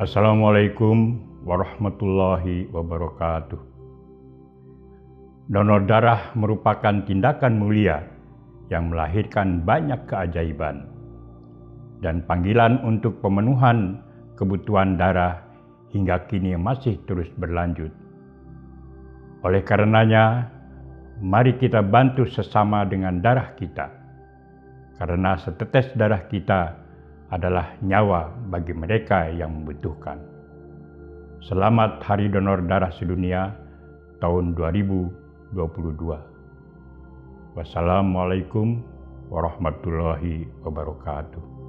Assalamualaikum warahmatullahi wabarakatuh. Donor darah merupakan tindakan mulia yang melahirkan banyak keajaiban. Dan panggilan untuk pemenuhan kebutuhan darah hingga kini masih terus berlanjut. Oleh karenanya, mari kita bantu sesama dengan darah kita. Karena setetes darah kita adalah nyawa bagi mereka yang membutuhkan. Selamat Hari Donor Darah Sedunia tahun 2022. Wassalamualaikum warahmatullahi wabarakatuh.